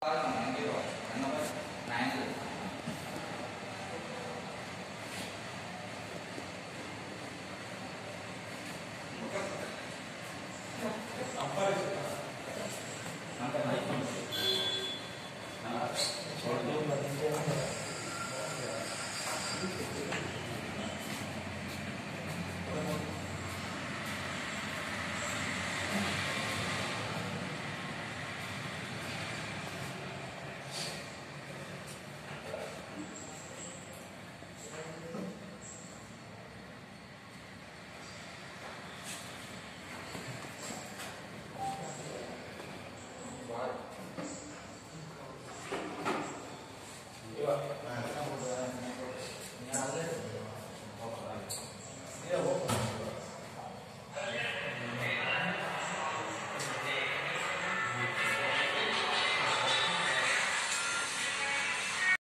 Bye.